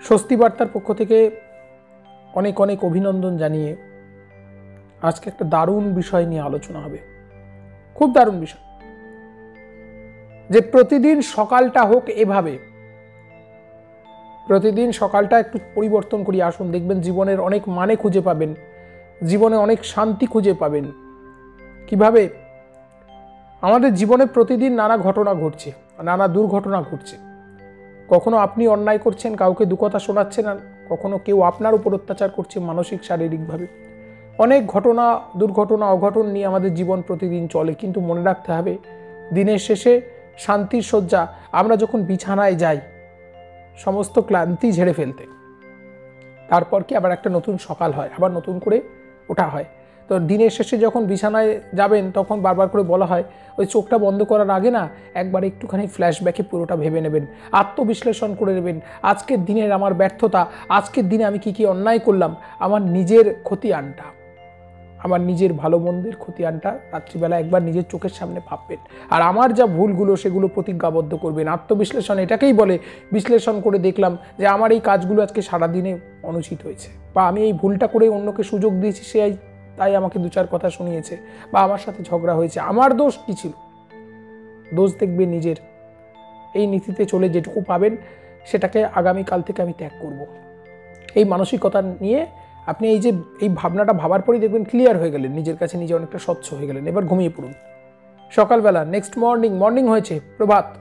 স্বস্তি বার্তার পক্ষ থেকে অনেক অনেক অভিনন্দন জানিয়ে আজকে একটা দারুণ বিষয় নিয়ে আলোচনা হবে। খুব দারুণ বিষয়। যে প্রতিদিন সকালটা হোক এভাবে, প্রতিদিন সকালটা একটু পরিবর্তন করি। আসুন, দেখবেন জীবনের অনেক মানে খুঁজে পাবেন, জীবনে অনেক শান্তি খুঁজে পাবেন। কীভাবে? আমাদের জীবনে প্রতিদিন নানা ঘটনা ঘটছে, নানা দুর্ঘটনা ঘটছে। কখনো আপনি অন্যায় করছেন, কাউকে দুকথা শোনাচ্ছেন আর কখনো কেউ আপনার উপর অত্যাচার করছে মানসিক, শারীরিকভাবে। অনেক ঘটনা, দুর্ঘটনা, অঘটন নিয়ে আমাদের জীবন প্রতিদিন চলে, কিন্তু মনে রাখতে হবে, দিনের শেষে শান্তির শয্যা, আমরা যখন বিছানায় যাই, সমস্ত ক্লান্তি ঝেড়ে ফেলতে। তারপর কি আবার একটা নতুন সকাল হয়, আবার নতুন করে ওঠা হয়। তো দিনের শেষে যখন বিছানায় যাবেন, তখন বারবার করে বলা হয়, ওই চোখটা বন্ধ করার আগে না, একবার একটুখানি ফ্ল্যাশব্যাকে পুরোটা ভেবে নেবেন, আত্মবিশ্লেষণ করে নেবেন, আজকের দিনের আমার ব্যর্থতা, আজকের দিনে আমি কি কি অন্যায় করলাম, আমার নিজের ক্ষতি আনটা আমার নিজের ভালো মন্দের ক্ষতি আনটা রাত্রিবেলা একবার নিজের চোখের সামনে ভাববেন। আর আমার যা ভুলগুলো, সেগুলো প্রতিজ্ঞাবদ্ধ করবেন। আত্মবিশ্লেষণ এটাকেই বলে, বিশ্লেষণ করে দেখলাম যে আমার এই কাজগুলো আজকে সারাদিনে অনুচিত হয়েছে। বা আমি এই ভুলটা করে অন্যকে সুযোগ দিয়েছি, সে তাই আমাকে দু চার কথা শুনিয়েছে বা আমার সাথে ঝগড়া হয়েছে। আমার দোষ কী ছিল? দোষ দেখবে নিজের। এই নীতিতে চলে যেটুকু পাবেন, সেটাকে আগামীকাল থেকে আমি ত্যাগ করব। এই মানসিকতা নিয়ে আপনি এই যে, এই ভাবনাটা ভাবার পরেই দেখবেন ক্লিয়ার হয়ে গেলেন, নিজের কাছে নিজে অনেকটা স্বচ্ছ হয়ে গেলেন। এবার ঘুমিয়ে পড়ুন। সকালবেলা নেক্সট মর্নিং মর্নিং হয়েছে, প্রভাত।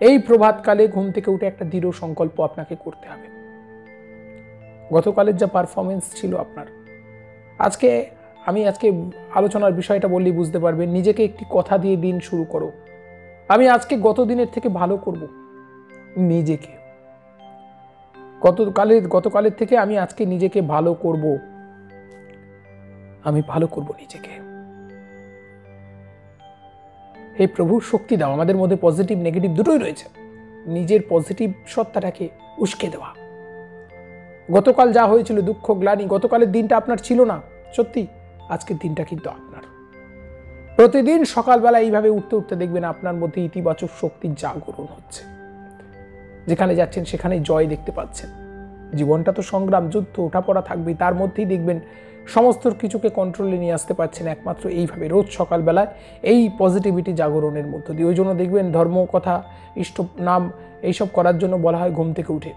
এই প্রভাতকালে ঘুম থেকে উঠে একটা দৃঢ় সংকল্প আপনাকে করতে হবে। গতকালের যা পারফরমেন্স ছিল আপনার আজকে আমি আজকে আলোচনার বিষয়টা বললেই বুঝতে পারবেন। নিজেকে একটি কথা দিয়ে দিন শুরু করো। আমি আজকে গত দিনের থেকে ভালো করব। নিজেকে। গতকালের গতকালের থেকে আমি আজকে নিজেকে ভালো করব। আমি ভালো করব নিজেকে। হে প্রভু, শক্তি দাও। আমাদের মধ্যে পজিটিভ নেগেটিভ দুটোই রয়েছে। নিজের পজিটিভ সত্তাটাকে উস্কে দেওয়া। গতকাল যা হয়েছিল, দুঃখ, গ্লানি, গতকালের দিনটা আপনার ছিল না। সত্যি, আজকের দিনটা কিন্তু আপনার। প্রতিদিন সকালবেলা এইভাবে উঠতে উঠতে দেখবেন আপনার মধ্যে ইতিবাচক শক্তির জাগরণ হচ্ছে। যেখানে যাচ্ছেন সেখানে জয় দেখতে পাচ্ছেন। জীবনটা তো সংগ্রাম, যুদ্ধ, ওঠাপড়া থাকবেই। তার মধ্যেই দেখবেন সমস্ত কিছুকে কন্ট্রোলে নিয়ে আসতে পারছেন একমাত্র এইভাবে। রোজ সকালবেলায় এই পজিটিভিটি জাগরণের মধ্য দিয়ে। ওই জন্য দেখবেন ধর্ম, কথা, ইষ্ট, নাম, এইসব করার জন্য বলা হয় ঘুম থেকে উঠে।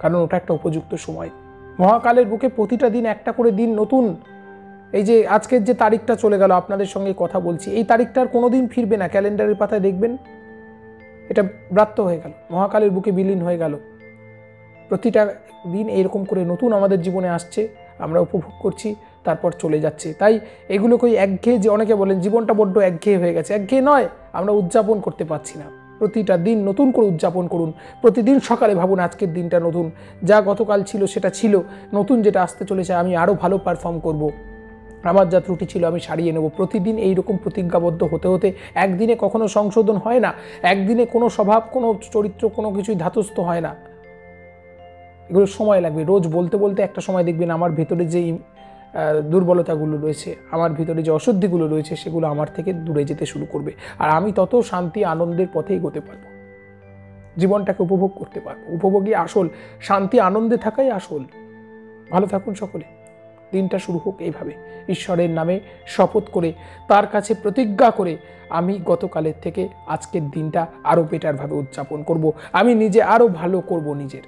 কারণ ওটা একটা উপযুক্ত সময়। মহাকালের বুকে প্রতিটা দিন একটা করে দিন নতুন। এই যে আজকের যে তারিখটা চলে গেল, আপনাদের সঙ্গে কথা বলছি, এই তারিখটার কোনো দিন ফিরবে না, ক্যালেন্ডারের পাতায় দেখবেন। এটা ব্রাত্য হয়ে গেল, মহাকালের বুকে বিলীন হয়ে গেল। প্রতিটা দিন এইরকম করে নতুন আমাদের জীবনে আসছে, আমরা উপভোগ করছি, তারপর চলে যাচ্ছে। তাই এগুলোকে একঘেয়ে যে অনেকে বলেন, জীবনটা বড্ড একঘেয়ে হয়ে গেছে। একঘেয়ে নয়, আমরা উদযাপন করতে পারছি না। প্রতিটা দিন নতুন করে উদযাপন করুন। প্রতিদিন সকালে ভাবুন আজকের দিনটা নতুন। যা গতকাল ছিল সেটা ছিল। নতুন যেটা আসতে চলেছে আমি আরও ভালো পারফর্ম করব। আমার যা ত্রুটি ছিল আমি সারিয়ে নেব। প্রতিদিন এই রকম প্রতিজ্ঞাবদ্ধ হতে হতে একদিনে কখনো সংশোধন হয় না। একদিনে কোনো স্বভাব, কোনো চরিত্র, কোনো কিছুই ধাতস্থ হয় না। এগুলো সময় লাগবে। রোজ বলতে বলতে একটা সময় দেখবেন আমার ভেতরে যেই দুর্বলতাগুলো রয়েছে, আমার ভিতরে যে অশুদ্ধিগুলো রয়েছে সেগুলো আমার থেকে দূরে যেতে শুরু করবে। আর আমি তত শান্তি আনন্দের পথে এগোতে পারব। জীবনটাকে উপভোগ করতে পারব। উপভোগই আসল, শান্তি আনন্দে থাকাই আসল। ভালো থাকুন সকলে। দিনটা শুরু হোক এইভাবে। ঈশ্বরের নামে শপথ করে, তার কাছে প্রতিজ্ঞা করে আমি গতকালের থেকে আজকের দিনটা আরও বেটারভাবে উদযাপন করব। আমি নিজে আরও ভালো করব নিজের।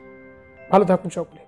ভালো থাকুন সকলে।